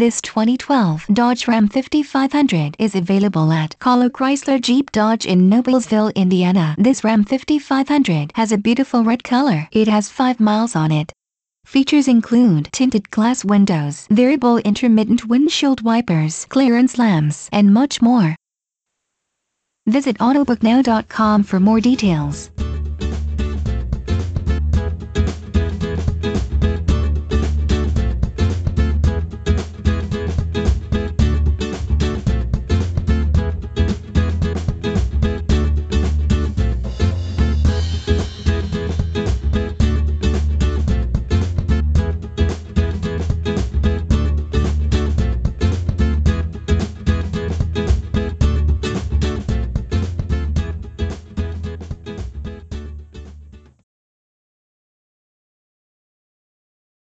This 2012 Dodge Ram 5500 is available at Kahlo Chrysler Jeep Dodge in Noblesville, Indiana. This Ram 5500 has a beautiful red color. It has 5 miles on it. Features include tinted glass windows, variable intermittent windshield wipers, clearance lamps, and much more. Visit AutobookNow.com for more details.